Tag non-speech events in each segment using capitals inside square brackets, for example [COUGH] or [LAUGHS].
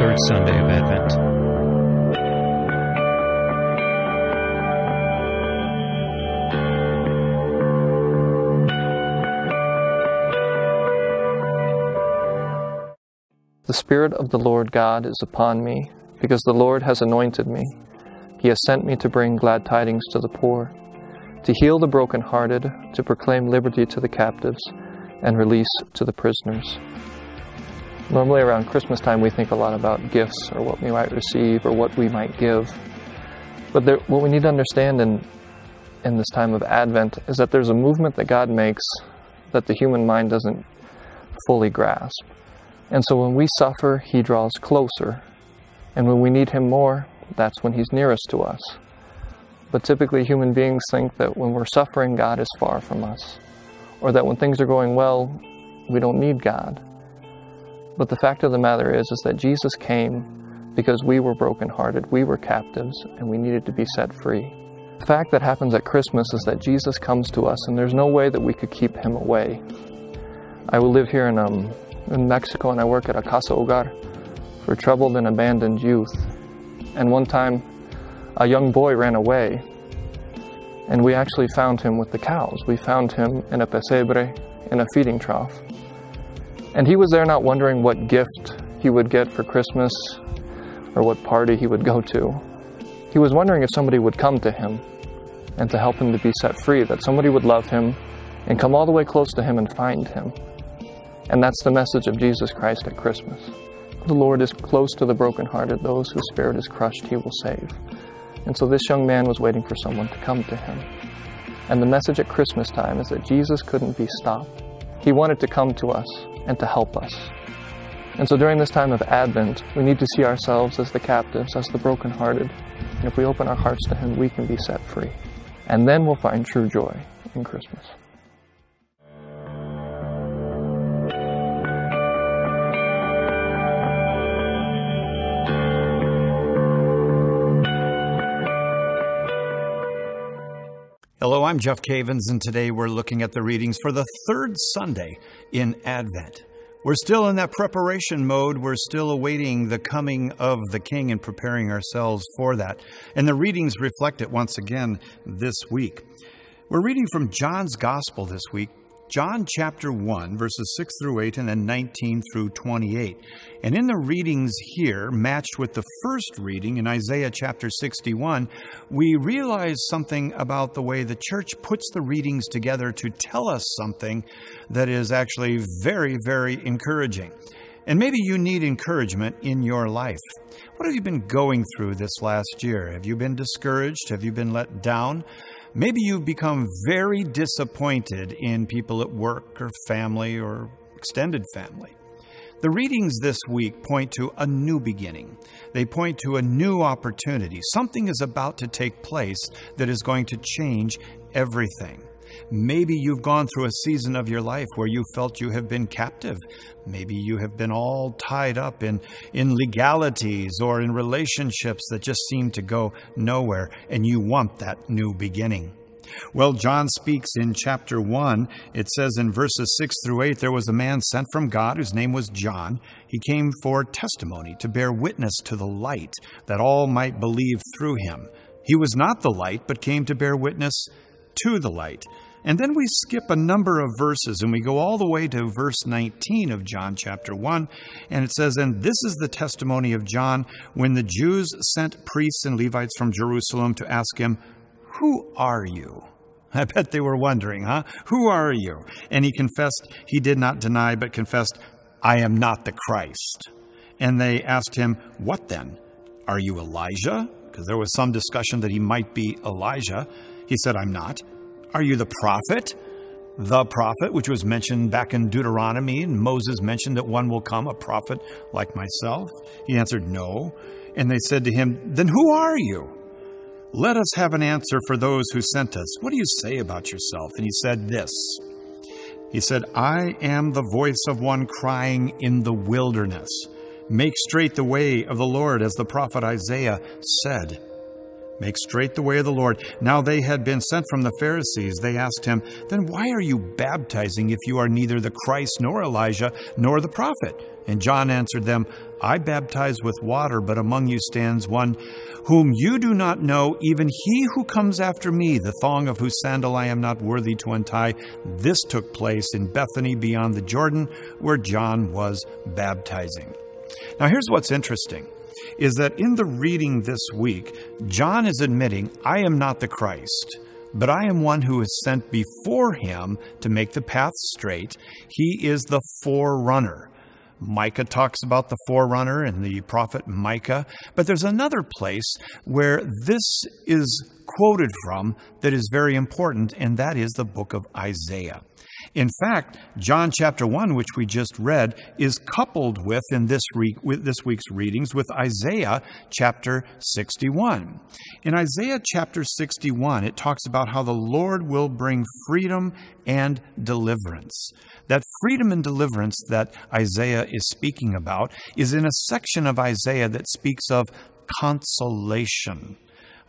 third Sunday of Advent. The Spirit of the Lord God is upon me, because the Lord has anointed me. He has sent me to bring glad tidings to the poor, to heal the brokenhearted, to proclaim liberty to the captives, and release to the prisoners. Normally, around Christmas time, we think a lot about gifts or what we might receive or what we might give. But there, what we need to understand in, in this time of Advent is that there's a movement that God makes that the human mind doesn't fully grasp. And so when we suffer, He draws closer. And when we need Him more, that's when He's nearest to us. But typically, human beings think that when we're suffering, God is far from us. Or that when things are going well, we don't need God. But the fact of the matter is, is that Jesus came because we were brokenhearted, we were captives, and we needed to be set free. The fact that happens at Christmas is that Jesus comes to us, and there's no way that we could keep him away. I live here in um, in Mexico and I work at a Casa Hogar for troubled and abandoned youth. And one time, a young boy ran away, and we actually found him with the cows. We found him in a pesebre, in a feeding trough. And he was there not wondering what gift he would get for Christmas or what party he would go to. He was wondering if somebody would come to him and to help him to be set free, that somebody would love him and come all the way close to him and find him. And that's the message of Jesus Christ at Christmas. The Lord is close to the brokenhearted. Those whose spirit is crushed, he will save. And so this young man was waiting for someone to come to him. And the message at Christmas time is that Jesus couldn't be stopped. He wanted to come to us and to help us. And so during this time of Advent, we need to see ourselves as the captives, as the brokenhearted. And if we open our hearts to Him, we can be set free. And then we'll find true joy in Christmas. Hello, I'm Jeff Cavins, and today we're looking at the readings for the third Sunday in Advent. We're still in that preparation mode. We're still awaiting the coming of the King and preparing ourselves for that. And the readings reflect it once again this week. We're reading from John's Gospel this week, John chapter 1, verses 6 through 8, and then 19 through 28. And in the readings here, matched with the first reading in Isaiah chapter 61, we realize something about the way the church puts the readings together to tell us something that is actually very, very encouraging. And maybe you need encouragement in your life. What have you been going through this last year? Have you been discouraged? Have you been let down? Maybe you've become very disappointed in people at work or family or extended family. The readings this week point to a new beginning. They point to a new opportunity. Something is about to take place that is going to change everything. Maybe you've gone through a season of your life where you felt you have been captive. Maybe you have been all tied up in, in legalities or in relationships that just seem to go nowhere, and you want that new beginning. Well, John speaks in chapter 1. It says in verses 6 through 8 there was a man sent from God whose name was John. He came for testimony, to bear witness to the light, that all might believe through him. He was not the light, but came to bear witness to the light. And then we skip a number of verses and we go all the way to verse 19 of John chapter 1. And it says, And this is the testimony of John when the Jews sent priests and Levites from Jerusalem to ask him, Who are you? [LAUGHS] I bet they were wondering, huh? Who are you? And he confessed, he did not deny, but confessed, I am not the Christ. And they asked him, What then? Are you Elijah? Because there was some discussion that he might be Elijah. He said, I'm not. Are you the prophet? The prophet, which was mentioned back in Deuteronomy, and Moses mentioned that one will come, a prophet like myself? He answered, No. And they said to him, Then who are you? Let us have an answer for those who sent us. What do you say about yourself? And he said this He said, I am the voice of one crying in the wilderness. Make straight the way of the Lord, as the prophet Isaiah said. Make straight the way of the Lord. Now they had been sent from the Pharisees. They asked him, Then why are you baptizing if you are neither the Christ, nor Elijah, nor the prophet? And John answered them, I baptize with water, but among you stands one whom you do not know, even he who comes after me, the thong of whose sandal I am not worthy to untie. This took place in Bethany beyond the Jordan, where John was baptizing. Now, here's what's interesting is that in the reading this week, John is admitting, I am not the Christ, but I am one who is sent before him to make the path straight. He is the forerunner. Micah talks about the forerunner and the prophet Micah, but there's another place where this is quoted from that is very important, and that is the book of Isaiah. In fact, John chapter 1, which we just read, is coupled with, in this, re- with this week's readings, with Isaiah chapter 61. In Isaiah chapter 61, it talks about how the Lord will bring freedom and deliverance. That freedom and deliverance that Isaiah is speaking about is in a section of Isaiah that speaks of consolation.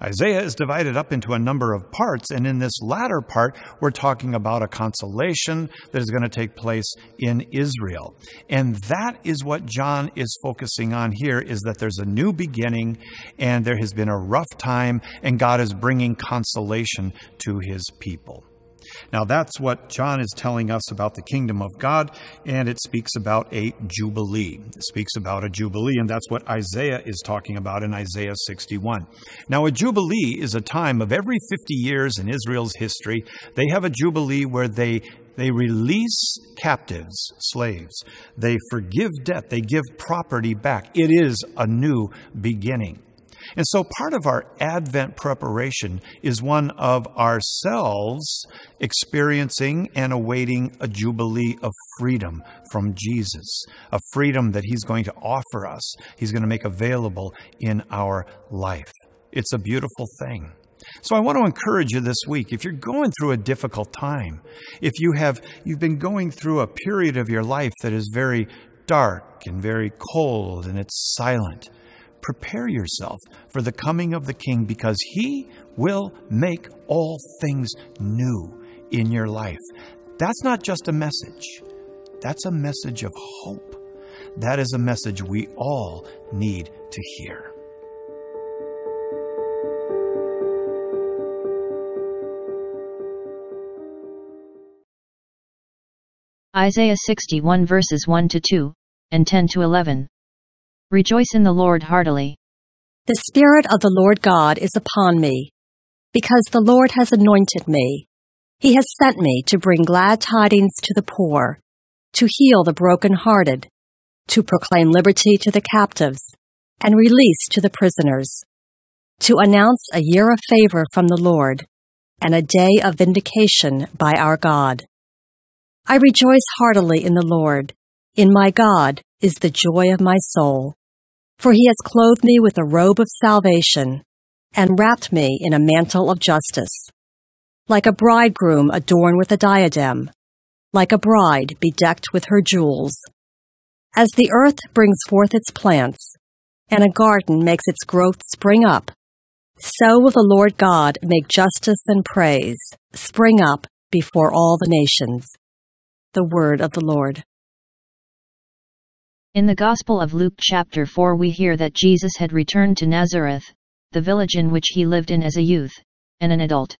Isaiah is divided up into a number of parts, and in this latter part, we're talking about a consolation that is going to take place in Israel. And that is what John is focusing on here is that there's a new beginning and there has been a rough time and God is bringing consolation to his people. Now, that's what John is telling us about the kingdom of God, and it speaks about a jubilee. It speaks about a jubilee, and that's what Isaiah is talking about in Isaiah 61. Now, a jubilee is a time of every 50 years in Israel's history, they have a jubilee where they they release captives, slaves. They forgive debt. They give property back. It is a new beginning. And so part of our Advent preparation is one of ourselves experiencing and awaiting a jubilee of freedom from Jesus, a freedom that He's going to offer us, He's going to make available in our life. It's a beautiful thing. So I want to encourage you this week if you're going through a difficult time, if you have you've been going through a period of your life that is very dark and very cold and it's silent, prepare yourself for the coming of the King because he will make all things new in your life. That's not just a message, that's a message of hope. That is a message we all need to hear. Isaiah 61 verses 1 to 2, and 10 to 11. Rejoice in the Lord heartily. The Spirit of the Lord God is upon me, because the Lord has anointed me. He has sent me to bring glad tidings to the poor, to heal the broken-hearted, to proclaim liberty to the captives, and release to the prisoners, to announce a year of favor from the Lord, and a day of vindication by our God. I rejoice heartily in the Lord. In my God is the joy of my soul. For he has clothed me with a robe of salvation, and wrapped me in a mantle of justice. Like a bridegroom adorned with a diadem, like a bride bedecked with her jewels. As the earth brings forth its plants, and a garden makes its growth spring up, so will the Lord God make justice and praise spring up before all the nations. The word of the Lord. In the Gospel of Luke chapter 4 we hear that Jesus had returned to Nazareth, the village in which he lived in as a youth, and an adult.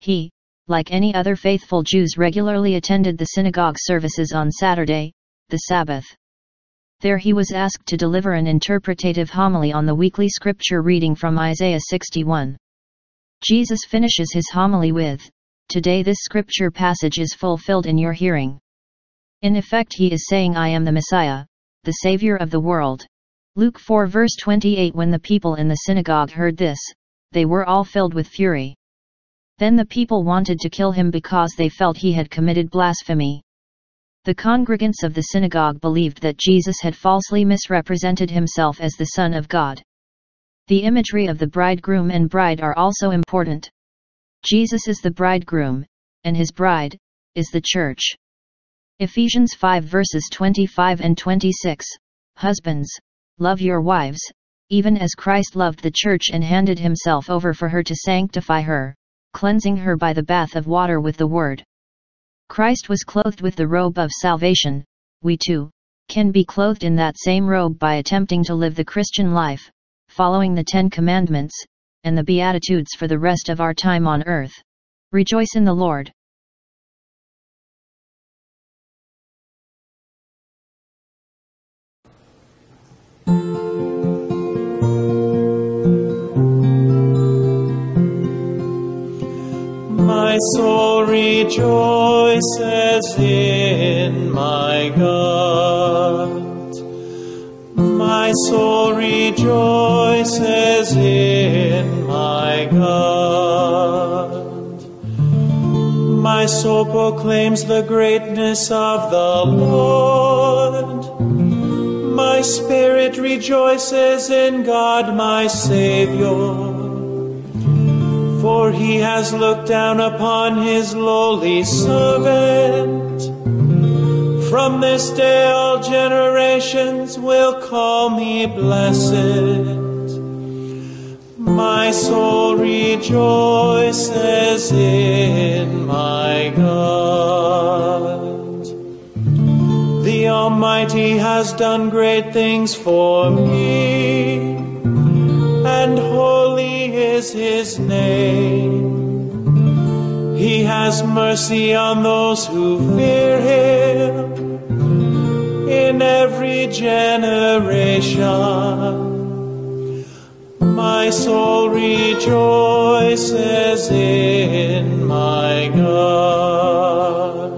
He, like any other faithful Jews regularly attended the synagogue services on Saturday, the Sabbath. There he was asked to deliver an interpretative homily on the weekly scripture reading from Isaiah 61. Jesus finishes his homily with, Today this scripture passage is fulfilled in your hearing. In effect he is saying I am the Messiah, the Savior of the world. Luke 4 verse 28 When the people in the synagogue heard this, they were all filled with fury. Then the people wanted to kill him because they felt he had committed blasphemy. The congregants of the synagogue believed that Jesus had falsely misrepresented himself as the Son of God. The imagery of the bridegroom and bride are also important. Jesus is the bridegroom, and his bride, is the church. Ephesians 5 verses 25 and 26 Husbands, love your wives, even as Christ loved the church and handed himself over for her to sanctify her, cleansing her by the bath of water with the word. Christ was clothed with the robe of salvation, we too, can be clothed in that same robe by attempting to live the Christian life, following the Ten Commandments, and the Beatitudes for the rest of our time on earth. Rejoice in the Lord. My soul rejoices in my God. My soul rejoices in my God. My soul proclaims the greatness of the Lord. My spirit rejoices in God my Savior for he has looked down upon his lowly servant. From this day all generations will call me blessed. My soul rejoices in my God. The Almighty has done great things for me and holy is his name. He has mercy on those who fear him in every generation. My soul rejoices in my God.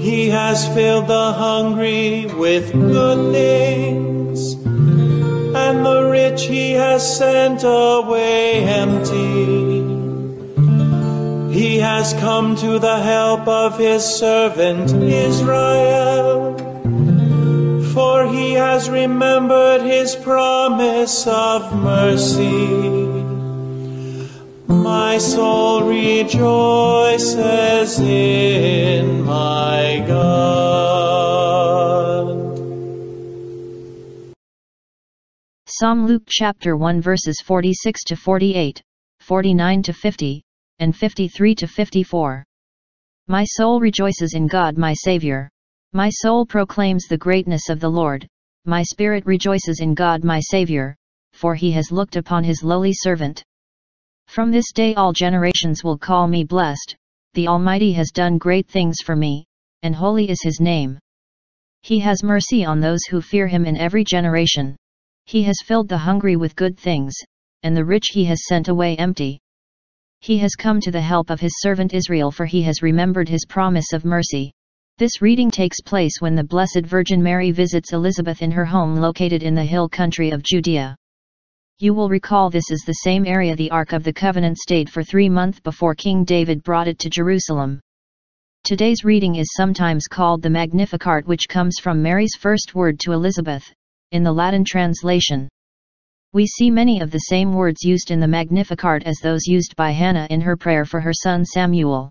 He has filled the hungry with good things and the rich he has sent away empty. He has come to the help of his servant Israel, for he has remembered his promise of mercy. My soul rejoices in my God. Psalm Luke chapter 1 verses 46 to 48, 49 to 50, and 53 to 54. My soul rejoices in God my Saviour. My soul proclaims the greatness of the Lord. My spirit rejoices in God my Saviour, for he has looked upon his lowly servant. From this day all generations will call me blessed, the Almighty has done great things for me, and holy is his name. He has mercy on those who fear him in every generation. He has filled the hungry with good things, and the rich he has sent away empty. He has come to the help of his servant Israel for he has remembered his promise of mercy. This reading takes place when the Blessed Virgin Mary visits Elizabeth in her home located in the hill country of Judea. You will recall this is the same area the Ark of the Covenant stayed for three months before King David brought it to Jerusalem. Today's reading is sometimes called the Magnificat which comes from Mary's first word to Elizabeth, in the Latin translation. We see many of the same words used in the Magnificat as those used by Hannah in her prayer for her son Samuel.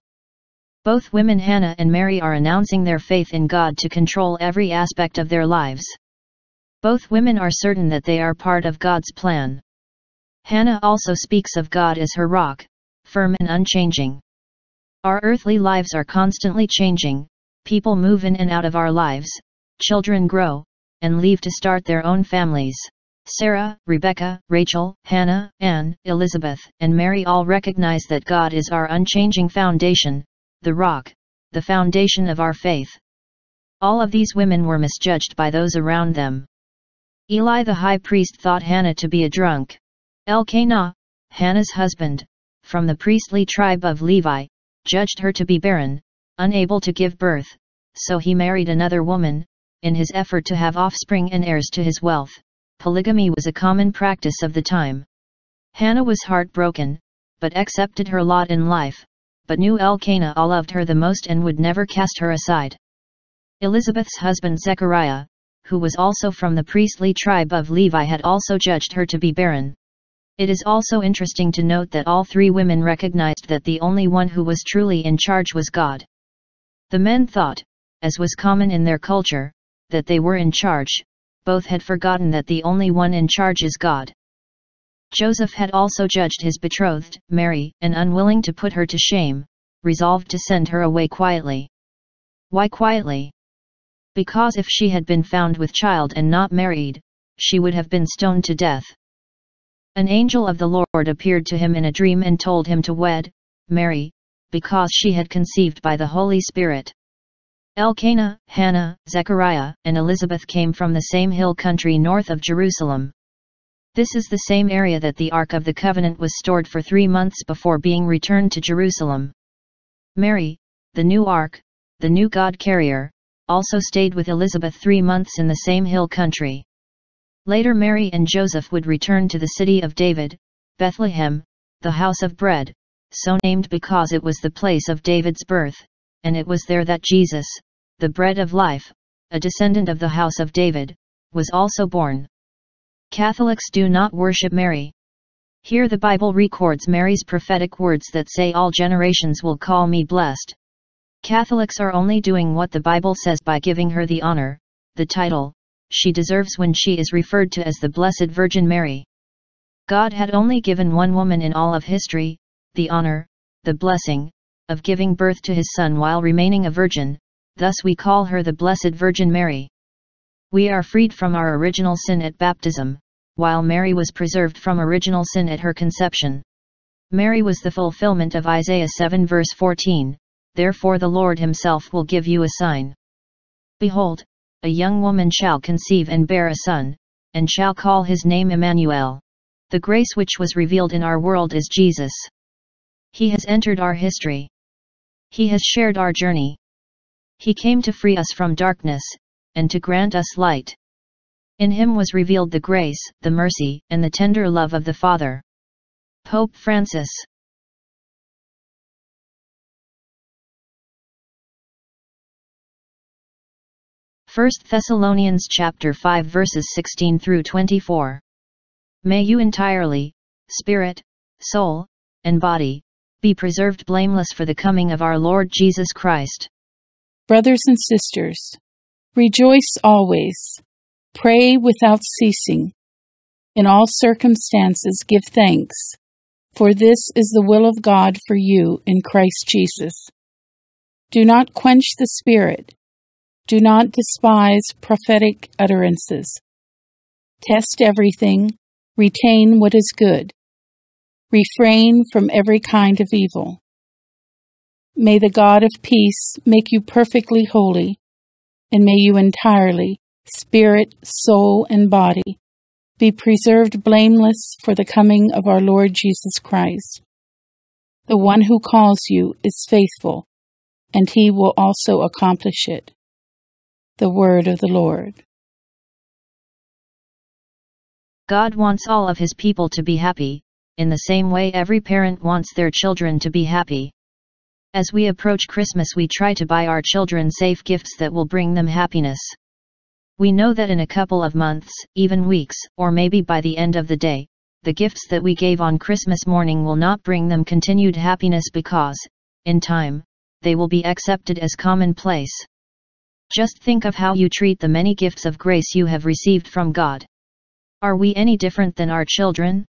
Both women Hannah and Mary are announcing their faith in God to control every aspect of their lives. Both women are certain that they are part of God's plan. Hannah also speaks of God as her rock, firm and unchanging. Our earthly lives are constantly changing, people move in and out of our lives, children grow, and leave to start their own families. Sarah, Rebecca, Rachel, Hannah, Anne, Elizabeth, and Mary all recognize that God is our unchanging foundation, the rock, the foundation of our faith. All of these women were misjudged by those around them. Eli the high priest thought Hannah to be a drunk. Elkanah, Hannah's husband, from the priestly tribe of Levi, judged her to be barren, unable to give birth, so he married another woman, in his effort to have offspring and heirs to his wealth. Polygamy was a common practice of the time. Hannah was heartbroken, but accepted her lot in life, but knew Elkanah loved her the most and would never cast her aside. Elizabeth's husband Zechariah, who was also from the priestly tribe of Levi had also judged her to be barren. It is also interesting to note that all three women recognized that the only one who was truly in charge was God. The men thought, as was common in their culture, that they were in charge, both had forgotten that the only one in charge is God. Joseph had also judged his betrothed, Mary, and unwilling to put her to shame, resolved to send her away quietly. Why quietly? Because if she had been found with child and not married, she would have been stoned to death. An angel of the Lord appeared to him in a dream and told him to wed Mary, because she had conceived by the Holy Spirit. Elkanah, Hannah, Zechariah, and Elizabeth came from the same hill country north of Jerusalem. This is the same area that the Ark of the Covenant was stored for three months before being returned to Jerusalem. Mary, the new Ark, the new God carrier, also stayed with Elizabeth three months in the same hill country. Later Mary and Joseph would return to the city of David, Bethlehem, the house of bread, so named because it was the place of David's birth, and it was there that Jesus, the bread of life, a descendant of the house of David, was also born. Catholics do not worship Mary. Here the Bible records Mary's prophetic words that say all generations will call me blessed. Catholics are only doing what the Bible says by giving her the honor, the title, she deserves when she is referred to as the Blessed Virgin Mary. God had only given one woman in all of history, the honor, the blessing, of giving birth to his son while remaining a virgin, thus we call her the Blessed Virgin Mary. We are freed from our original sin at baptism, while Mary was preserved from original sin at her conception. Mary was the fulfillment of Isaiah 7 verse 14, Therefore the Lord himself will give you a sign. Behold, a young woman shall conceive and bear a son, and shall call his name Emmanuel. The grace which was revealed in our world is Jesus. He has entered our history. He has shared our journey. He came to free us from darkness, and to grant us light. In him was revealed the grace, the mercy, and the tender love of the Father. Pope Francis First Thessalonians chapter 5 verses 16 through 24. May you entirely, spirit, soul, and body, be preserved blameless for the coming of our Lord Jesus Christ. Brothers and sisters, rejoice always, pray without ceasing. In all circumstances give thanks, for this is the will of God for you in Christ Jesus. Do not quench the Spirit. Do not despise prophetic utterances. Test everything, retain what is good refrain from every kind of evil. May the God of peace make you perfectly holy, and may you entirely, spirit, soul, and body, be preserved blameless for the coming of our Lord Jesus Christ. The one who calls you is faithful, and he will also accomplish it. The word of the Lord. God wants all of his people to be happy, in the same way every parent wants their children to be happy. As we approach Christmas we try to buy our children safe gifts that will bring them happiness. We know that in a couple of months, even weeks, or maybe by the end of the day, the gifts that we gave on Christmas morning will not bring them continued happiness because, in time, they will be accepted as commonplace. Just think of how you treat the many gifts of grace you have received from God. Are we any different than our children?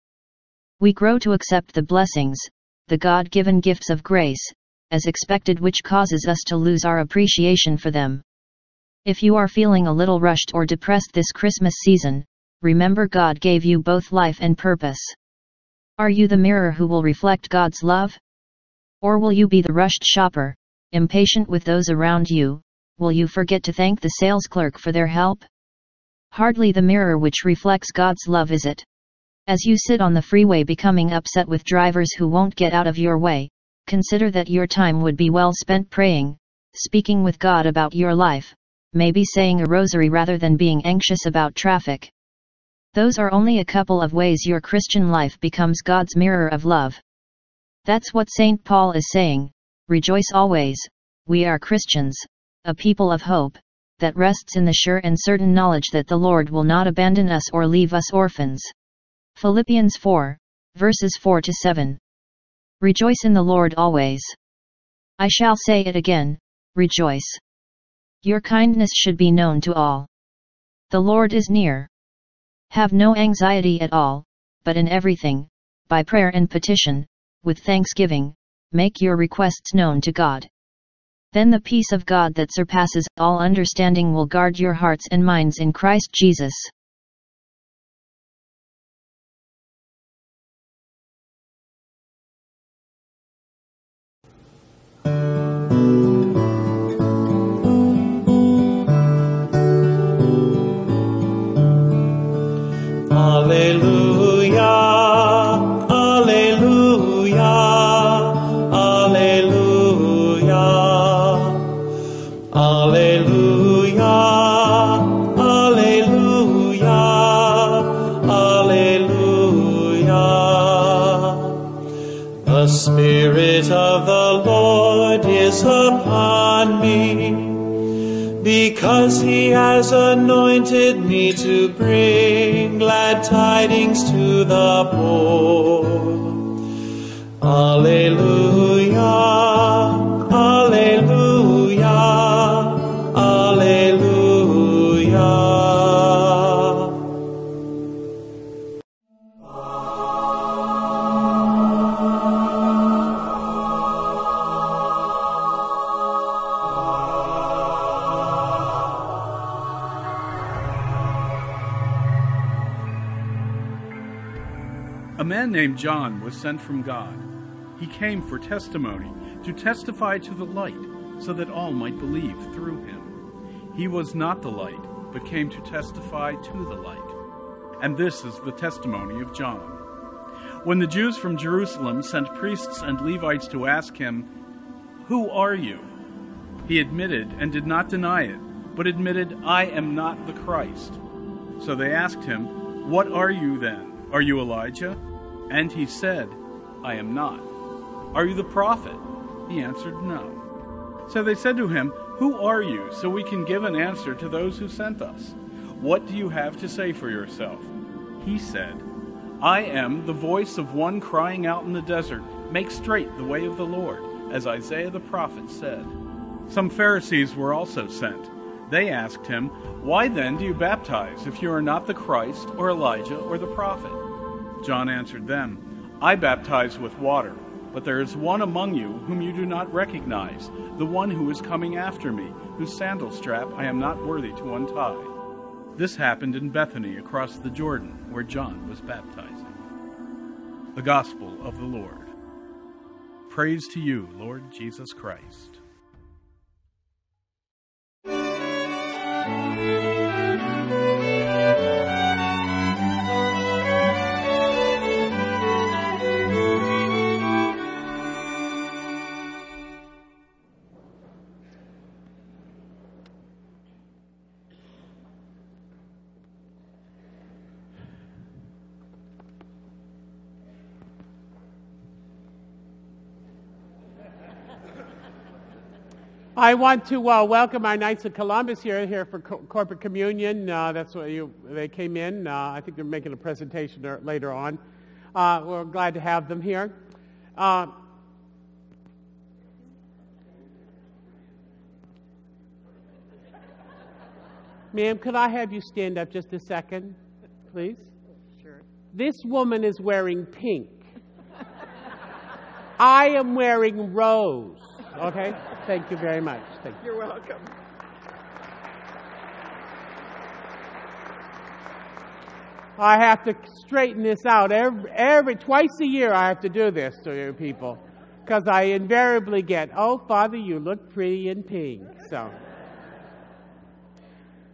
We grow to accept the blessings, the God given gifts of grace, as expected, which causes us to lose our appreciation for them. If you are feeling a little rushed or depressed this Christmas season, remember God gave you both life and purpose. Are you the mirror who will reflect God's love? Or will you be the rushed shopper, impatient with those around you? Will you forget to thank the sales clerk for their help? Hardly the mirror which reflects God's love is it. As you sit on the freeway becoming upset with drivers who won't get out of your way, consider that your time would be well spent praying, speaking with God about your life, maybe saying a rosary rather than being anxious about traffic. Those are only a couple of ways your Christian life becomes God's mirror of love. That's what St. Paul is saying rejoice always, we are Christians, a people of hope, that rests in the sure and certain knowledge that the Lord will not abandon us or leave us orphans. Philippians 4, verses 4 to 7. Rejoice in the Lord always. I shall say it again, rejoice. Your kindness should be known to all. The Lord is near. Have no anxiety at all, but in everything, by prayer and petition, with thanksgiving, make your requests known to God. Then the peace of God that surpasses all understanding will guard your hearts and minds in Christ Jesus. Because he has anointed me to bring glad tidings to the poor. Alleluia, named John was sent from God. He came for testimony, to testify to the light, so that all might believe through him. He was not the light, but came to testify to the light. And this is the testimony of John. When the Jews from Jerusalem sent priests and Levites to ask him, Who are you? He admitted and did not deny it, but admitted, I am not the Christ. So they asked him, What are you then? Are you Elijah? And he said, I am not. Are you the prophet? He answered, No. So they said to him, Who are you, so we can give an answer to those who sent us? What do you have to say for yourself? He said, I am the voice of one crying out in the desert, Make straight the way of the Lord, as Isaiah the prophet said. Some Pharisees were also sent. They asked him, Why then do you baptize if you are not the Christ, or Elijah, or the prophet? John answered them, I baptize with water, but there is one among you whom you do not recognize, the one who is coming after me, whose sandal strap I am not worthy to untie. This happened in Bethany across the Jordan, where John was baptizing. The Gospel of the Lord. Praise to you, Lord Jesus Christ. I want to uh, welcome our Knights of Columbus here here for co- corporate communion. Uh, that's what you, they came in. Uh, I think they're making a presentation there later on. Uh, we're glad to have them here. Uh, Ma'am, could I have you stand up just a second, please? Sure. This woman is wearing pink. I am wearing rose. Okay? Thank you very much. Thank you. You're welcome. I have to straighten this out every, every twice a year. I have to do this to you people because I invariably get, "Oh, Father, you look pretty in pink." So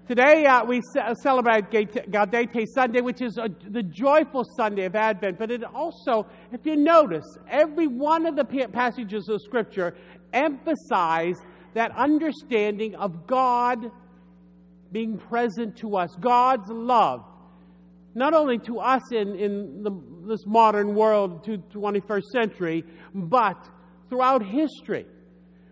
today uh, we ce- celebrate Gaudete Sunday, which is a, the joyful Sunday of Advent. But it also, if you notice, every one of the pa- passages of Scripture emphasize that understanding of God being present to us, God's love, not only to us in, in the, this modern world, to 21st century, but throughout history.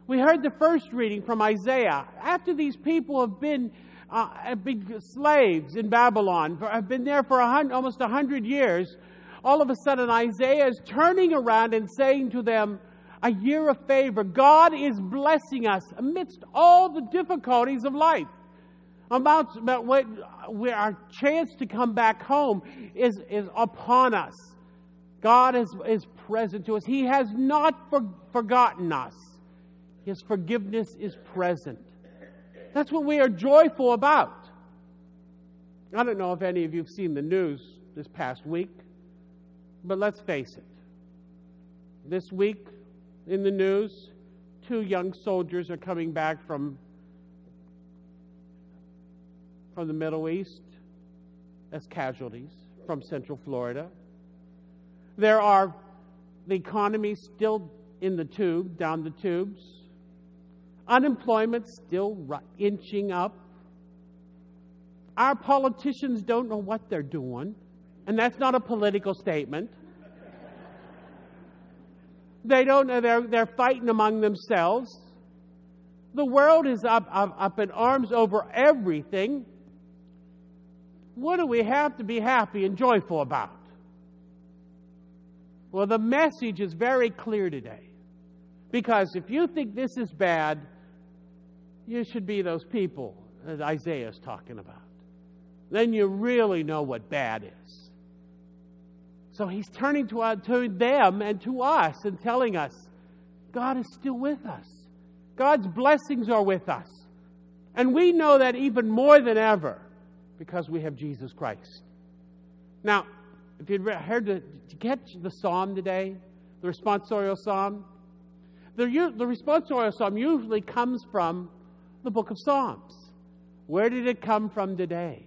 We heard the first reading from Isaiah. After these people have been, uh, have been slaves in Babylon, have been there for a hun- almost a hundred years, all of a sudden Isaiah is turning around and saying to them, a year of favor. God is blessing us amidst all the difficulties of life. About, about what, where our chance to come back home is, is upon us. God is, is present to us. He has not for, forgotten us. His forgiveness is present. That's what we are joyful about. I don't know if any of you have seen the news this past week, but let's face it. This week in the news, two young soldiers are coming back from, from the Middle East as casualties from Central Florida. There are the economy still in the tube, down the tubes. Unemployment still inching up. Our politicians don't know what they're doing, and that's not a political statement. They don't know, they're, they're fighting among themselves. The world is up, up, up in arms over everything. What do we have to be happy and joyful about? Well, the message is very clear today. Because if you think this is bad, you should be those people that Isaiah is talking about. Then you really know what bad is. So he's turning to, uh, to them and to us and telling us God is still with us. God's blessings are with us. And we know that even more than ever because we have Jesus Christ. Now, if you'd heard the, you get the psalm today, the responsorial psalm? The, the responsorial psalm usually comes from the book of Psalms. Where did it come from today?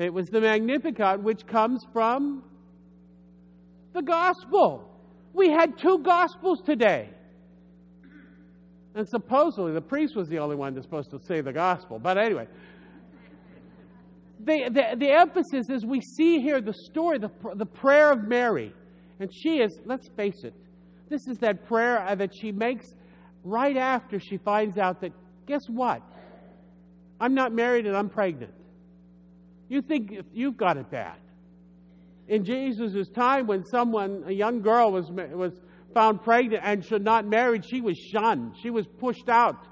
It was the Magnificat, which comes from the gospel. We had two gospels today. And supposedly the priest was the only one that's supposed to say the gospel. But anyway, the, the, the emphasis is we see here the story, the, the prayer of Mary. And she is, let's face it, this is that prayer uh, that she makes right after she finds out that, guess what? I'm not married and I'm pregnant. You think you've got it bad. In Jesus' time, when someone, a young girl, was, was found pregnant and should not marry, she was shunned. She was pushed out.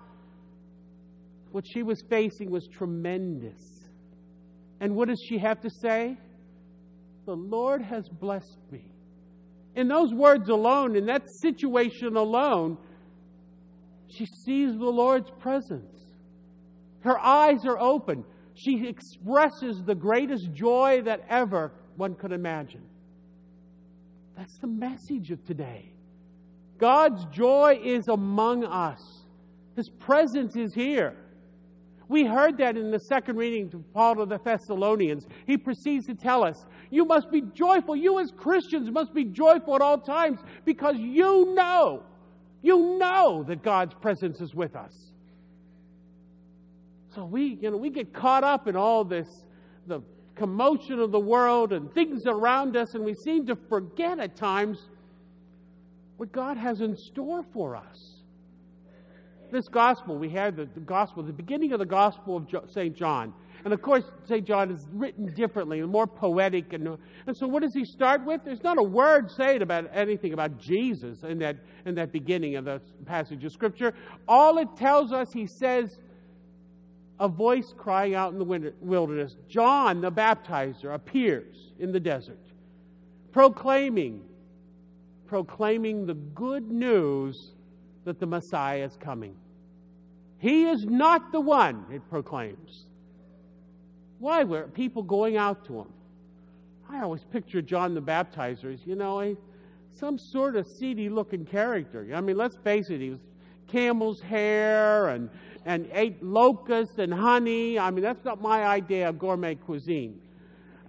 What she was facing was tremendous. And what does she have to say? The Lord has blessed me. In those words alone, in that situation alone, she sees the Lord's presence. Her eyes are open. She expresses the greatest joy that ever one could imagine. That's the message of today. God's joy is among us. His presence is here. We heard that in the second reading to Paul to the Thessalonians. He proceeds to tell us, You must be joyful. You, as Christians, must be joyful at all times because you know, you know that God's presence is with us. So we, you know, we get caught up in all this, the commotion of the world and things around us, and we seem to forget at times what God has in store for us this gospel, we have the, gospel, the beginning of the gospel of St. John. And of course, St. John is written differently and more poetic. And, and so, what does he start with? There's not a word said about anything about Jesus in that, in that beginning of the passage of Scripture. All it tells us, he says, a voice crying out in the wilderness. John the baptizer appears in the desert, proclaiming, proclaiming the good news that the Messiah is coming. He is not the one, it proclaims. Why were people going out to him? I always picture John the Baptizer as, you know, some sort of seedy looking character. I mean, let's face it, he was camel's hair and, and ate locusts and honey. I mean, that's not my idea of gourmet cuisine.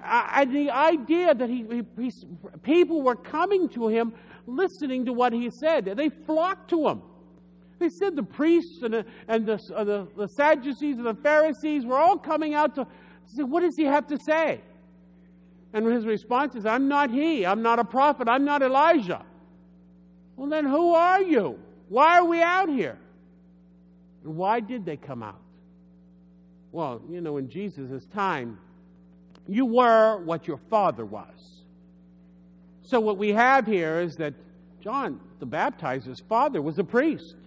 And the idea that he, he, people were coming to him listening to what he said. They flocked to him. They said the priests and, the, and the, the, the Sadducees and the Pharisees were all coming out to say, What does he have to say? And his response is, I'm not he. I'm not a prophet. I'm not Elijah. Well, then who are you? Why are we out here? And why did they come out? Well, you know, in Jesus' time, you were what your father was. So what we have here is that John the Baptizer's father was a priest.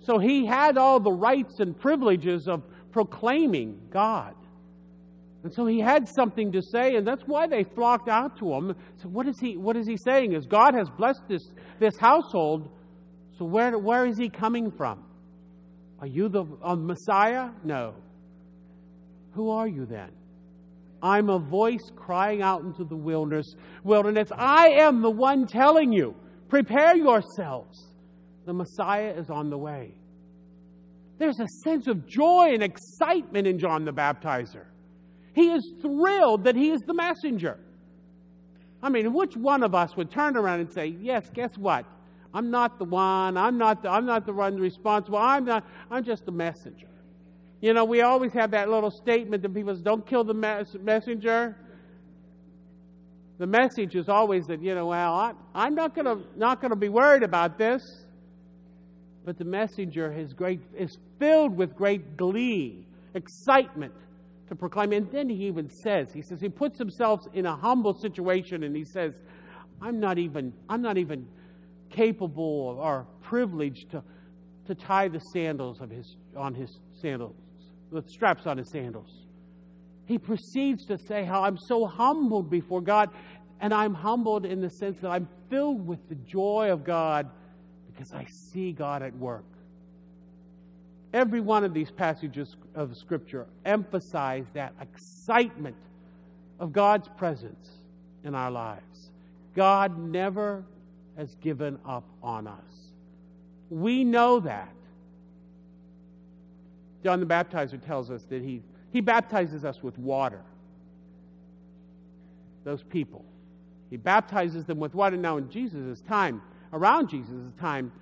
So he had all the rights and privileges of proclaiming God. And so he had something to say, and that's why they flocked out to him. So what is he what is he saying? Is God has blessed this, this household, so where, where is he coming from? Are you the Messiah? No. Who are you then? I'm a voice crying out into the wilderness. Wilderness. I am the one telling you, prepare yourselves. The Messiah is on the way. There's a sense of joy and excitement in John the Baptizer. He is thrilled that he is the messenger. I mean, which one of us would turn around and say, Yes, guess what? I'm not the one. I'm not the, I'm not the one responsible. I'm not, I'm just the messenger. You know, we always have that little statement that people say, don't kill the messenger. The message is always that, you know, well, I, I'm not going to not going to be worried about this. But the messenger is great is filled with great glee, excitement to proclaim. And then he even says, he says, he puts himself in a humble situation and he says, I'm not even, I'm not even capable or privileged to, to tie the sandals of his, on his sandals, the straps on his sandals. He proceeds to say how I'm so humbled before God, and I'm humbled in the sense that I'm filled with the joy of God because I see God at work. Every one of these passages of Scripture emphasize that excitement of God's presence in our lives. God never has given up on us. We know that. John the Baptizer tells us that he, he baptizes us with water. Those people. He baptizes them with water. Now, in Jesus' time, around Jesus' time,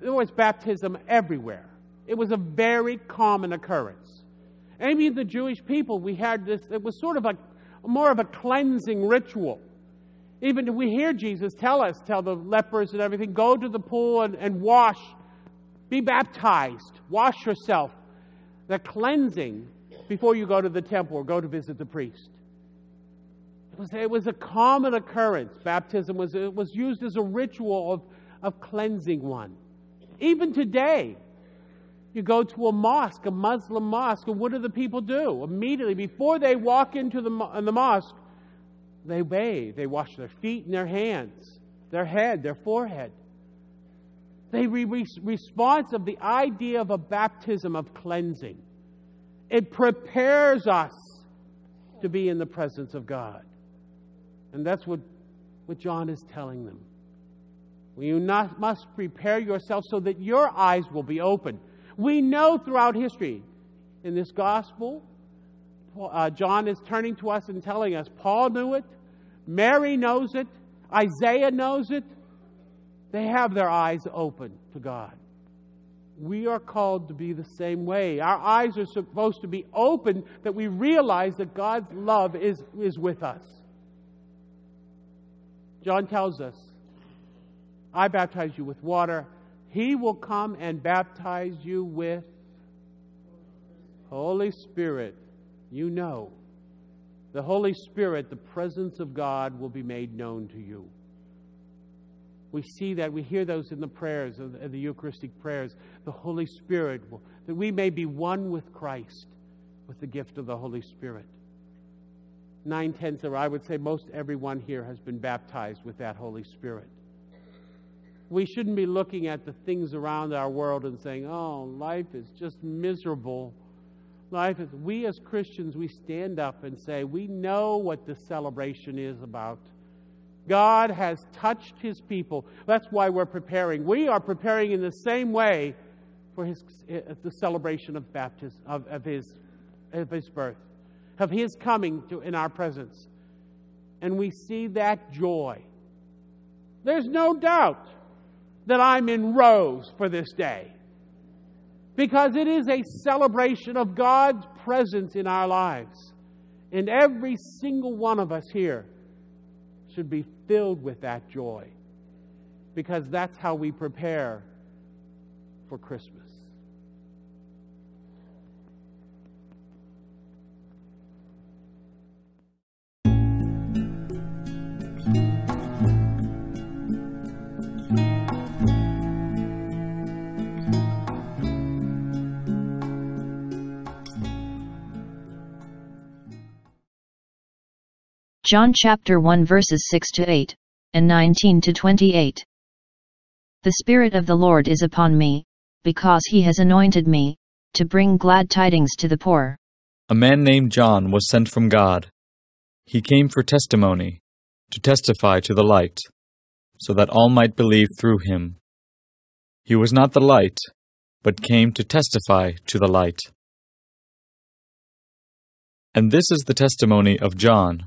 there was baptism everywhere. It was a very common occurrence. And even the Jewish people, we had this, it was sort of a more of a cleansing ritual. Even we hear Jesus tell us, tell the lepers and everything, go to the pool and, and wash, be baptized, wash yourself. The cleansing before you go to the temple or go to visit the priest. It was, it was a common occurrence. Baptism was, it was used as a ritual of, of cleansing one. Even today, you go to a mosque, a Muslim mosque, and what do the people do? Immediately, before they walk into the, in the mosque, they bathe. They wash their feet and their hands, their head, their forehead. They re- re- response of the idea of a baptism of cleansing. It prepares us to be in the presence of God. And that's what, what John is telling them. You not, must prepare yourself so that your eyes will be open we know throughout history in this gospel, uh, John is turning to us and telling us Paul knew it, Mary knows it, Isaiah knows it. They have their eyes open to God. We are called to be the same way. Our eyes are supposed to be open that we realize that God's love is, is with us. John tells us, I baptize you with water he will come and baptize you with Holy Spirit. You know. The Holy Spirit, the presence of God, will be made known to you. We see that, we hear those in the prayers, in the Eucharistic prayers. The Holy Spirit, will, that we may be one with Christ with the gift of the Holy Spirit. Nine tenths, or I would say most everyone here has been baptized with that Holy Spirit we shouldn't be looking at the things around our world and saying, oh, life is just miserable. Life is, we as Christians, we stand up and say, we know what the celebration is about. God has touched his people. That's why we're preparing. We are preparing in the same way for his, uh, the celebration of baptism, of, of, his, of his birth, of his coming to, in our presence. And we see that joy. There's no doubt that I'm in rose for this day. Because it is a celebration of God's presence in our lives. And every single one of us here should be filled with that joy. Because that's how we prepare for Christmas. John chapter 1 verses 6 to 8 and 19 to 28. The Spirit of the Lord is upon me, because he has anointed me, to bring glad tidings to the poor. A man named John was sent from God. He came for testimony, to testify to the light, so that all might believe through him. He was not the light, but came to testify to the light. And this is the testimony of John.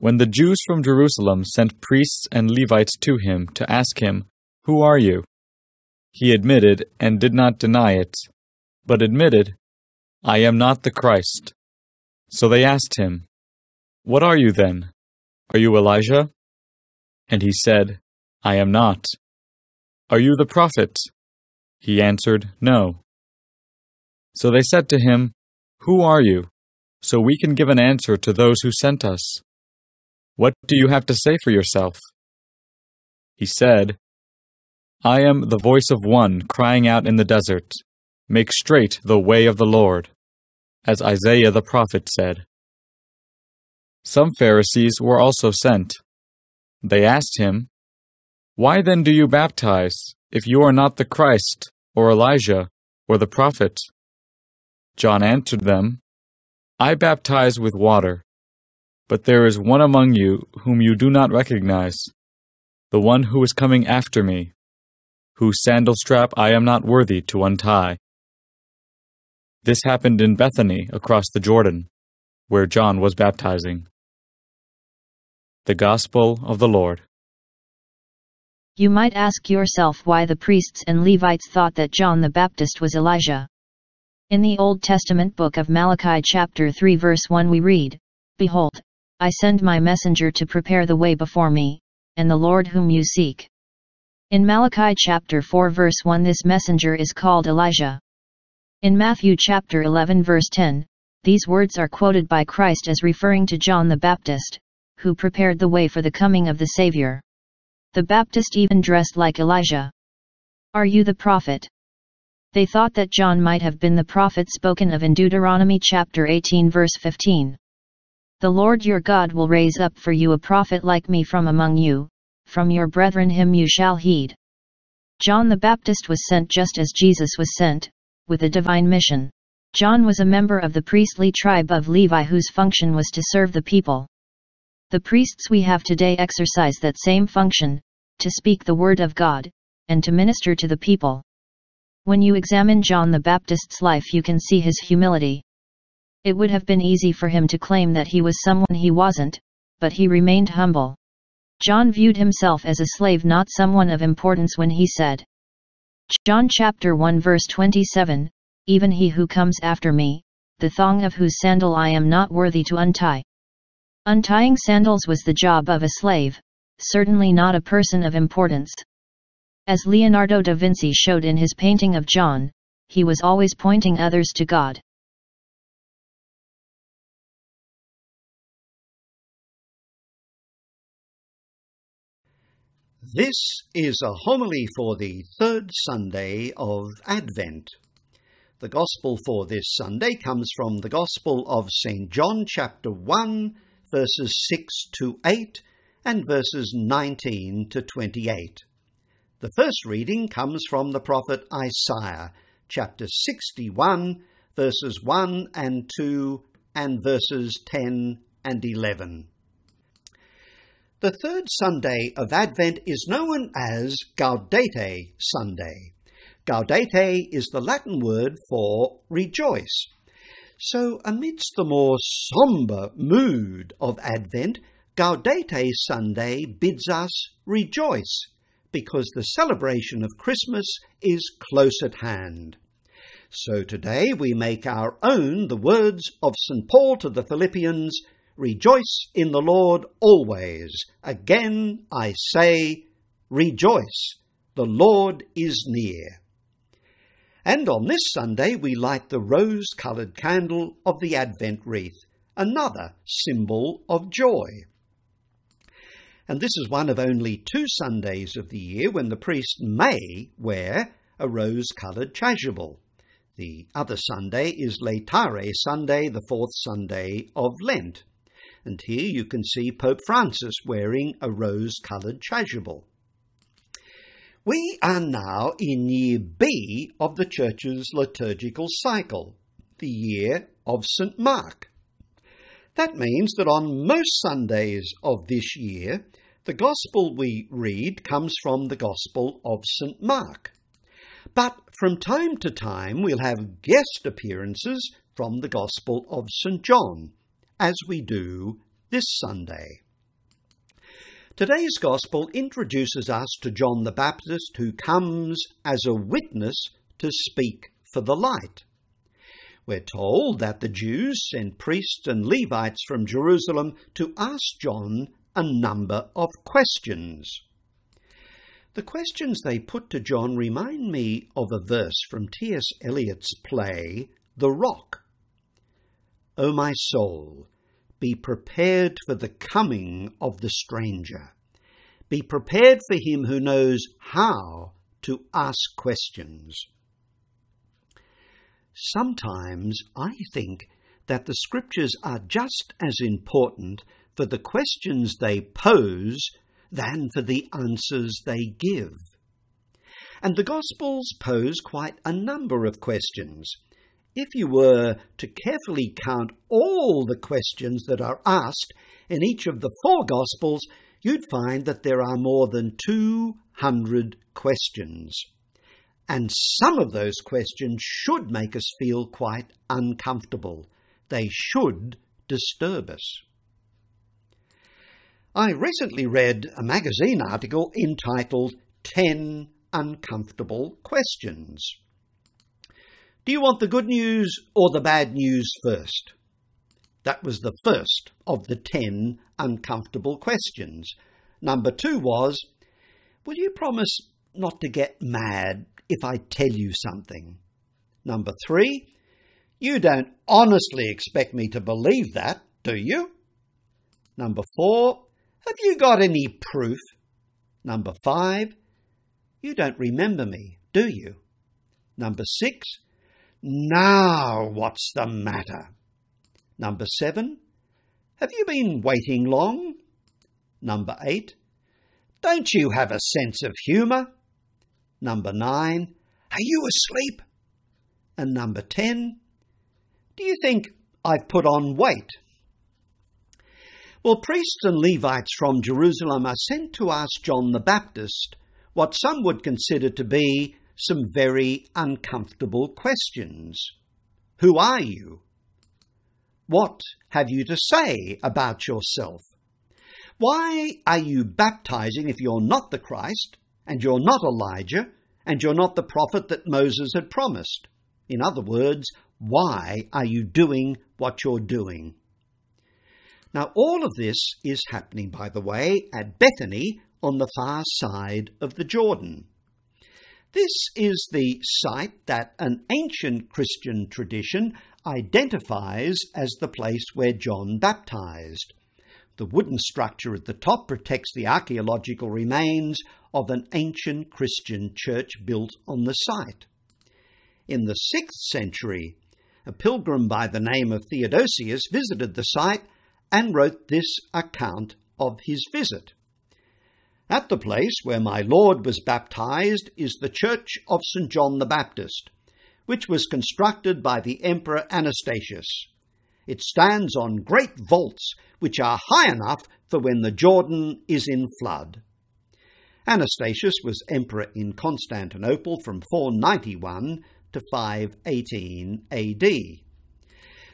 When the Jews from Jerusalem sent priests and Levites to him to ask him, Who are you? He admitted and did not deny it, but admitted, I am not the Christ. So they asked him, What are you then? Are you Elijah? And he said, I am not. Are you the prophet? He answered, No. So they said to him, Who are you? So we can give an answer to those who sent us. What do you have to say for yourself? He said, I am the voice of one crying out in the desert, Make straight the way of the Lord, as Isaiah the prophet said. Some Pharisees were also sent. They asked him, Why then do you baptize, if you are not the Christ, or Elijah, or the prophet? John answered them, I baptize with water, but there is one among you whom you do not recognize, the one who is coming after me whose sandal strap I am not worthy to untie. This happened in Bethany across the Jordan, where John was baptizing. The Gospel of the Lord. You might ask yourself why the priests and Levites thought that John the Baptist was Elijah. In the Old Testament book of Malachi chapter 3 verse 1 we read, Behold, I send my messenger to prepare the way before me, and the Lord whom you seek. In Malachi chapter 4 verse 1 this messenger is called Elijah. In Matthew chapter 11 verse 10, these words are quoted by Christ as referring to John the Baptist, who prepared the way for the coming of the Savior. The Baptist even dressed like Elijah. Are you the prophet? They thought that John might have been the prophet spoken of in Deuteronomy chapter 18 verse 15. The Lord your God will raise up for you a prophet like me from among you, from your brethren him you shall heed. John the Baptist was sent just as Jesus was sent, with a divine mission. John was a member of the priestly tribe of Levi whose function was to serve the people. The priests we have today exercise that same function, to speak the word of God, and to minister to the people. When you examine John the Baptist's life you can see his humility. It would have been easy for him to claim that he was someone he wasn't, but he remained humble. John viewed himself as a slave not someone of importance when he said, John chapter 1 verse 27, Even he who comes after me, the thong of whose sandal I am not worthy to untie. Untying sandals was the job of a slave, certainly not a person of importance. As Leonardo da Vinci showed in his painting of John, he was always pointing others to God. This is a homily for the third Sunday of Advent. The Gospel for this Sunday comes from the Gospel of St. John, chapter 1, verses 6 to 8, and verses 19 to 28. The first reading comes from the prophet Isaiah, chapter 61, verses 1 and 2, and verses 10 and 11. The third Sunday of Advent is known as Gaudete Sunday. Gaudete is the Latin word for rejoice. So, amidst the more sombre mood of Advent, Gaudete Sunday bids us rejoice because the celebration of Christmas is close at hand. So today we make our own the words of St. Paul to the Philippians Rejoice in the Lord always. Again I say, rejoice. The Lord is near. And on this Sunday we light the rose coloured candle of the Advent wreath, another symbol of joy. And this is one of only two Sundays of the year when the priest may wear a rose coloured chasuble. The other Sunday is Laetare Sunday, the fourth Sunday of Lent. And here you can see Pope Francis wearing a rose coloured chasuble. We are now in year B of the Church's liturgical cycle, the year of St. Mark. That means that on most Sundays of this year, the Gospel we read comes from the Gospel of St. Mark. But from time to time, we'll have guest appearances from the Gospel of St. John, as we do this Sunday. Today's Gospel introduces us to John the Baptist, who comes as a witness to speak for the light. We're told that the Jews sent priests and Levites from Jerusalem to ask John a number of questions. The questions they put to John remind me of a verse from T.S. Eliot's play, The Rock. O my soul, be prepared for the coming of the stranger. Be prepared for him who knows how to ask questions. Sometimes I think that the scriptures are just as important for the questions they pose than for the answers they give. And the Gospels pose quite a number of questions. If you were to carefully count all the questions that are asked in each of the four Gospels, you'd find that there are more than 200 questions. And some of those questions should make us feel quite uncomfortable. They should disturb us. I recently read a magazine article entitled 10 Uncomfortable Questions. Do you want the good news or the bad news first? That was the first of the 10 uncomfortable questions. Number two was, Will you promise not to get mad if I tell you something? Number three, You don't honestly expect me to believe that, do you? Number four, have you got any proof? Number five, you don't remember me, do you? Number six, now what's the matter? Number seven, have you been waiting long? Number eight, don't you have a sense of humour? Number nine, are you asleep? And number ten, do you think I've put on weight? Well, priests and Levites from Jerusalem are sent to ask John the Baptist what some would consider to be some very uncomfortable questions. Who are you? What have you to say about yourself? Why are you baptizing if you're not the Christ, and you're not Elijah, and you're not the prophet that Moses had promised? In other words, why are you doing what you're doing? Now, all of this is happening, by the way, at Bethany on the far side of the Jordan. This is the site that an ancient Christian tradition identifies as the place where John baptized. The wooden structure at the top protects the archaeological remains of an ancient Christian church built on the site. In the 6th century, a pilgrim by the name of Theodosius visited the site and wrote this account of his visit. At the place where my Lord was baptized is the Church of St. John the Baptist, which was constructed by the Emperor Anastasius. It stands on great vaults which are high enough for when the Jordan is in flood. Anastasius was emperor in Constantinople from 491 to 518 AD.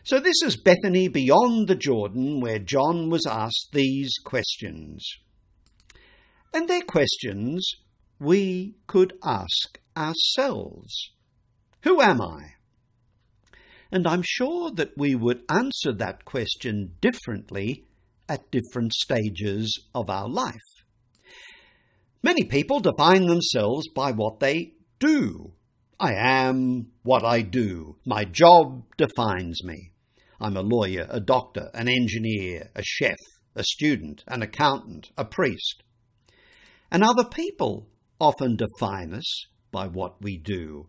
So this is Bethany beyond the Jordan where John was asked these questions. And they're questions we could ask ourselves. Who am I? And I'm sure that we would answer that question differently at different stages of our life. Many people define themselves by what they do. I am what I do. My job defines me. I'm a lawyer, a doctor, an engineer, a chef, a student, an accountant, a priest. And other people often define us by what we do.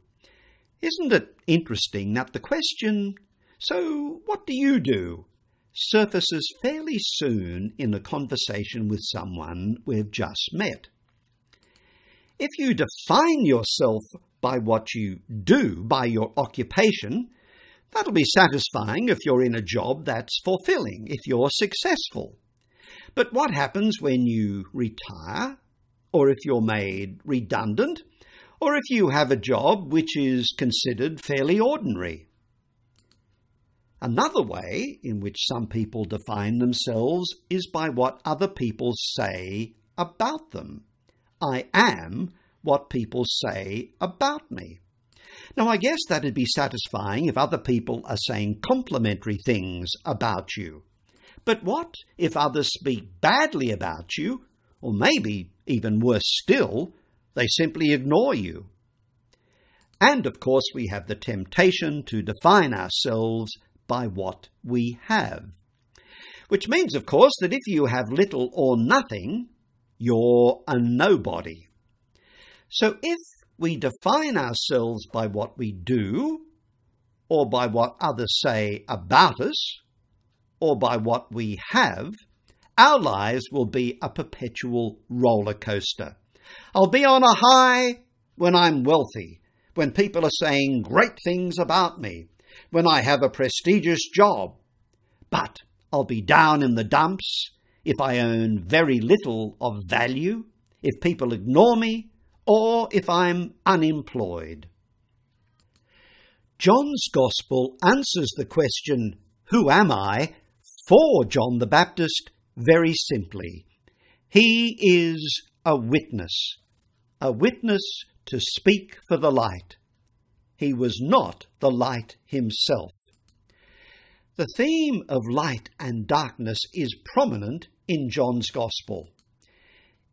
Isn't it interesting that the question, so what do you do, surfaces fairly soon in a conversation with someone we've just met. If you define yourself by what you do, by your occupation, that'll be satisfying if you're in a job that's fulfilling, if you're successful. But what happens when you retire, or if you're made redundant, or if you have a job which is considered fairly ordinary? Another way in which some people define themselves is by what other people say about them. I am what people say about me. Now, I guess that'd be satisfying if other people are saying complimentary things about you. But what if others speak badly about you, or maybe even worse still, they simply ignore you? And of course, we have the temptation to define ourselves by what we have. Which means, of course, that if you have little or nothing, you're a nobody. So if we define ourselves by what we do, or by what others say about us, or by what we have, our lives will be a perpetual roller coaster. I'll be on a high when I'm wealthy, when people are saying great things about me, when I have a prestigious job. But I'll be down in the dumps if I earn very little of value, if people ignore me, or if I'm unemployed. John's Gospel answers the question, Who am I? for John the Baptist very simply. He is a witness, a witness to speak for the light. He was not the light himself. The theme of light and darkness is prominent in John's Gospel.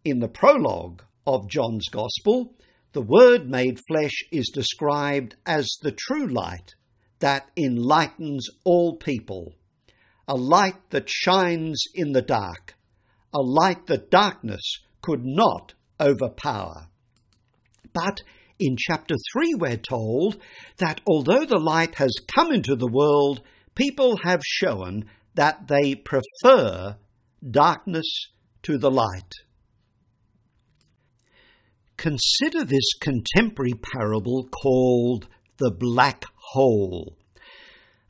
In the prologue of John's Gospel, the Word made flesh is described as the true light that enlightens all people, a light that shines in the dark, a light that darkness could not overpower. But in chapter 3, we're told that although the light has come into the world, people have shown that they prefer darkness to the light. Consider this contemporary parable called the black hole.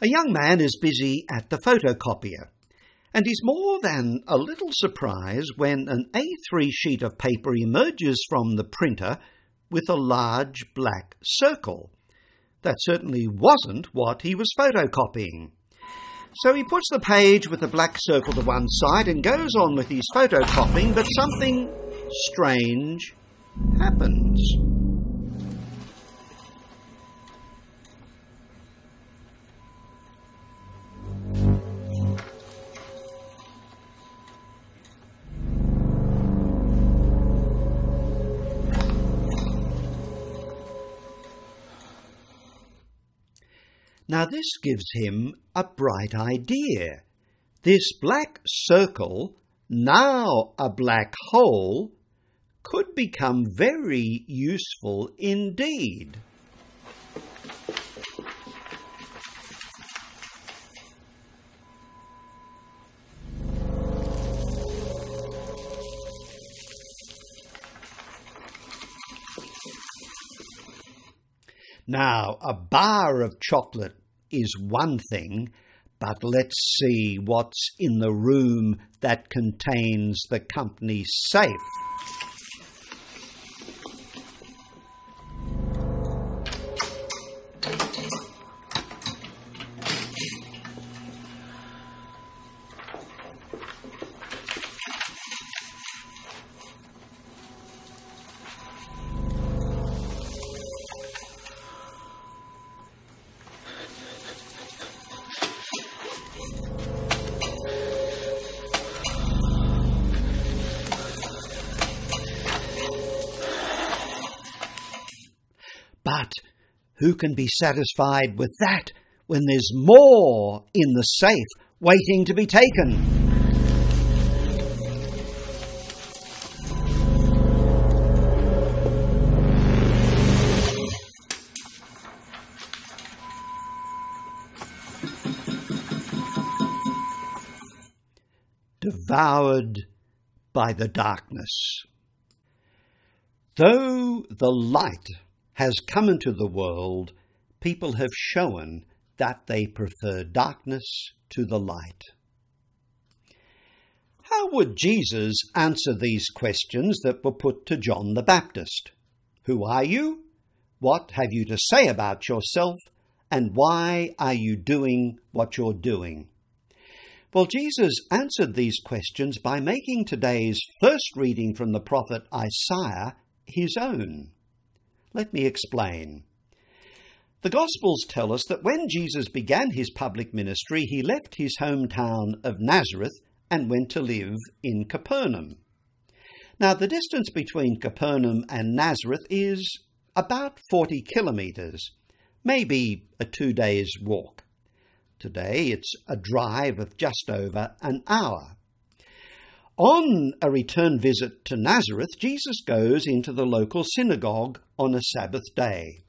A young man is busy at the photocopier, and is more than a little surprised when an A3 sheet of paper emerges from the printer with a large black circle. That certainly wasn't what he was photocopying. So he puts the page with the black circle to one side and goes on with his photocopying, but something strange happens. Now, this gives him a bright idea. This black circle, now a black hole, could become very useful indeed. Now, a bar of chocolate is one thing, but let's see what's in the room that contains the company's safe. Who can be satisfied with that when there's more in the safe waiting to be taken? devoured by the darkness. Though the light has come into the world, people have shown that they prefer darkness to the light. How would Jesus answer these questions that were put to John the Baptist? Who are you? What have you to say about yourself? And why are you doing what you're doing? Well, Jesus answered these questions by making today's first reading from the prophet Isaiah his own. Let me explain. The Gospels tell us that when Jesus began his public ministry, he left his hometown of Nazareth and went to live in Capernaum. Now, the distance between Capernaum and Nazareth is about 40 kilometres, maybe a two days' walk. Today it's a drive of just over an hour. On a return visit to Nazareth, Jesus goes into the local synagogue on a Sabbath day.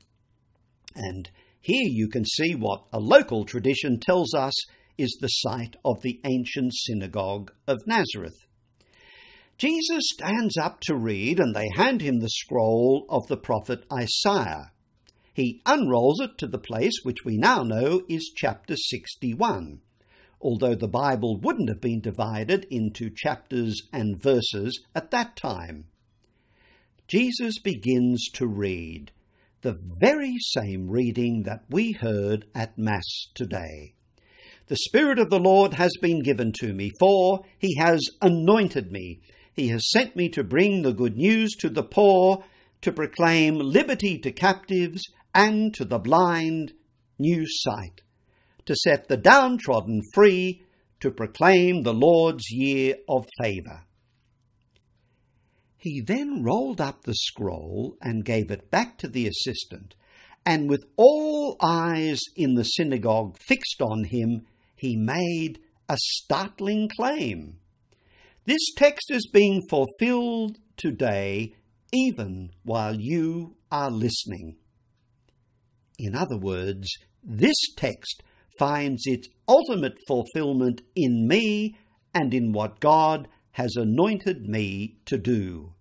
And here you can see what a local tradition tells us is the site of the ancient synagogue of Nazareth. Jesus stands up to read, and they hand him the scroll of the prophet Isaiah. He unrolls it to the place which we now know is chapter 61 although the Bible wouldn't have been divided into chapters and verses at that time. Jesus begins to read the very same reading that we heard at Mass today. The Spirit of the Lord has been given to me, for he has anointed me. He has sent me to bring the good news to the poor, to proclaim liberty to captives, and to the blind new sight to set the downtrodden free, to proclaim the Lord's year of favour. He then rolled up the scroll and gave it back to the assistant, and with all eyes in the synagogue fixed on him, he made a startling claim. This text is being fulfilled today, even while you are listening. In other words, this text finds its ultimate fulfillment in me and in what God has anointed me to do.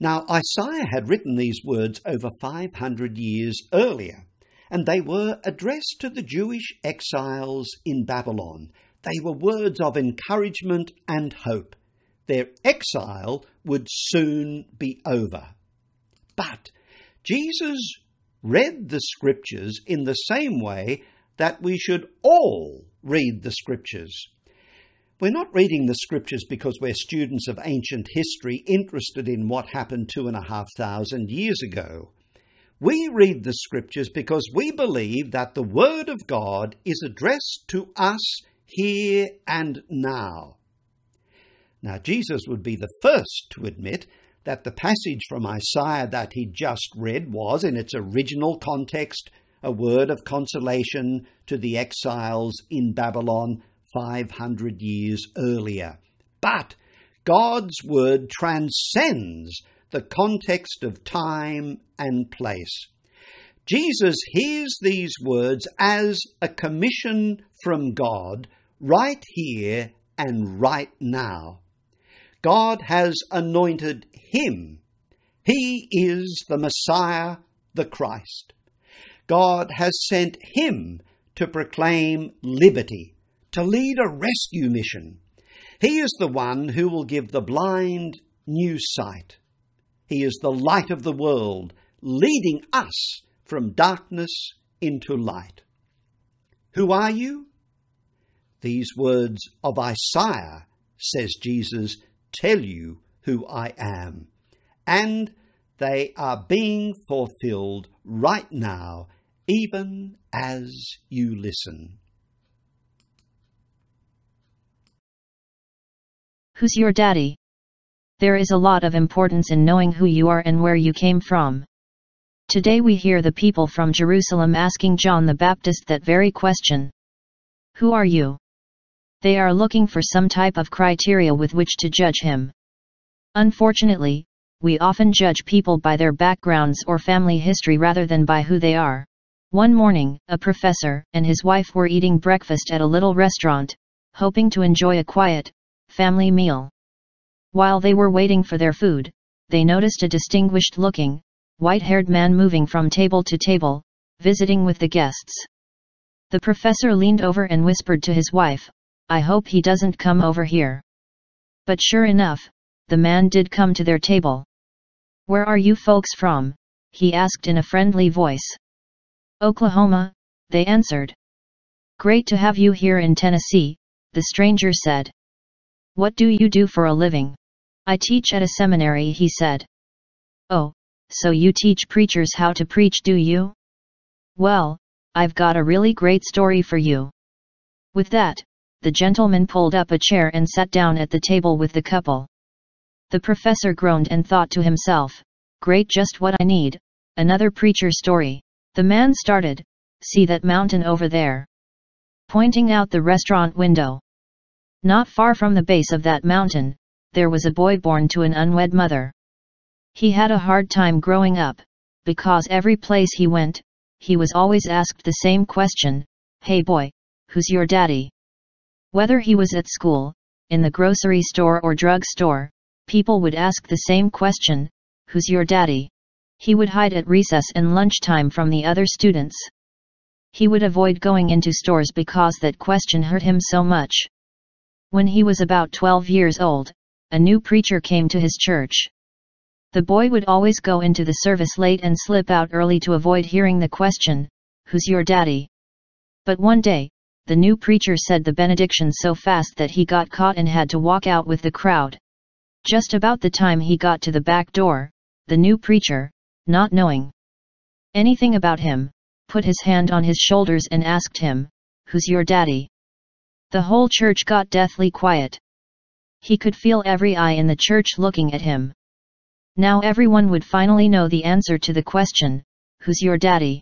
Now, Isaiah had written these words over 500 years earlier, and they were addressed to the Jewish exiles in Babylon. They were words of encouragement and hope. Their exile would soon be over. But Jesus read the scriptures in the same way that we should all read the scriptures. We're not reading the scriptures because we're students of ancient history interested in what happened two and a half thousand years ago. We read the scriptures because we believe that the Word of God is addressed to us here and now. Now, Jesus would be the first to admit that the passage from Isaiah that he just read was, in its original context, a word of consolation to the exiles in Babylon 500 years earlier. But God's word transcends the context of time and place. Jesus hears these words as a commission from God right here and right now. God has anointed him. He is the Messiah, the Christ. God has sent him to proclaim liberty, to lead a rescue mission. He is the one who will give the blind new sight. He is the light of the world, leading us from darkness into light. Who are you? These words of Isaiah, says Jesus, tell you who I am. And they are being fulfilled right now, even as you listen. Who's your daddy? There is a lot of importance in knowing who you are and where you came from. Today we hear the people from Jerusalem asking John the Baptist that very question. Who are you? They are looking for some type of criteria with which to judge him. Unfortunately, we often judge people by their backgrounds or family history rather than by who they are. One morning, a professor and his wife were eating breakfast at a little restaurant. hoping to enjoy a quiet, family meal. While they were waiting for their food, they noticed a distinguished looking, white haired man moving from table to table, visiting with the guests. The professor leaned over and whispered to his wife, I hope he doesn't come over here. But sure enough, the man did come to their table. Where are you folks from? he asked in a friendly voice. Oklahoma, they answered. Great to have you here in Tennessee, the stranger said. What do you do for a living? I teach at a seminary, he said. Oh, so you teach preachers how to preach, do you? Well, I've got a really great story for you. With that, the gentleman pulled up a chair and sat down at the table with the couple. The professor groaned and thought to himself, Great, just what I need, another preacher story. The man started, See that mountain over there? Pointing out the restaurant window. Not far from the base of that mountain, there was a boy born to an unwed mother. He had a hard time growing up, because every place he went, he was always asked the same question, Hey boy, who's your daddy? Whether he was at school, in the grocery store or drug store, people would ask the same question, Who's your daddy? He would hide at recess and lunchtime from the other students. He would avoid going into stores because that question hurt him so much. When he was about 12 years old, a new preacher came to his church. The boy would always go into the service late and slip out early to avoid hearing the question, Who's your daddy? But one day, the new preacher said the benediction so fast that he got caught and had to walk out with the crowd. Just about the time he got to the back door, the new preacher, not knowing anything about him, put his hand on his shoulders and asked him, Who's your daddy? The whole church got deathly quiet. He could feel every eye in the church looking at him. Now everyone would finally know the answer to the question, Who's your daddy?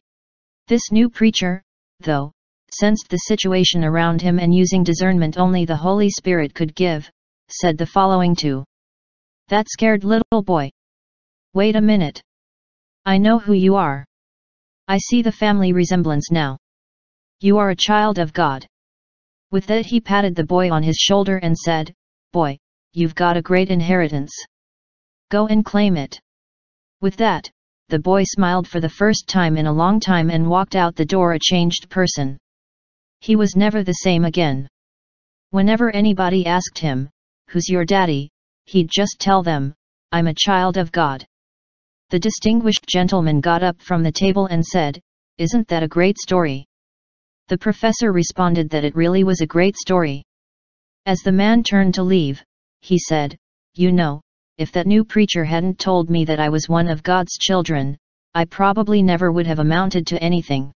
This new preacher, though, sensed the situation around him and using discernment only the Holy Spirit could give, said the following to that scared little boy. Wait a minute. I know who you are. I see the family resemblance now. You are a child of God. With that he patted the boy on his shoulder and said, Boy, you've got a great inheritance. Go and claim it. With that, the boy smiled for the first time in a long time and walked out the door a changed person. He was never the same again. Whenever anybody asked him, Who's your daddy? he'd just tell them, I'm a child of God. The distinguished gentleman got up from the table and said, Isn't that a great story? The professor responded that it really was a great story. As the man turned to leave, he said, You know, if that new preacher hadn't told me that I was one of God's children, I probably never would have amounted to anything.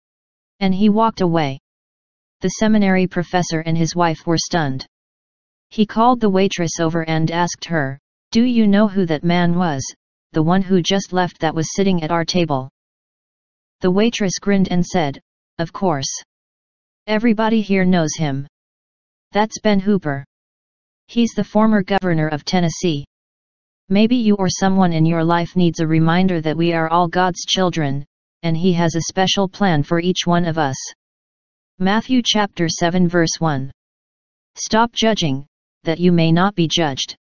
And he walked away. The seminary professor and his wife were stunned. He called the waitress over and asked her, Do you know who that man was, the one who just left that was sitting at our table? The waitress grinned and said, Of course. Everybody here knows him. That's Ben Hooper. He's the former governor of Tennessee. Maybe you or someone in your life needs a reminder that we are all God's children, and He has a special plan for each one of us. Matthew chapter 7 verse 1. Stop judging, that you may not be judged.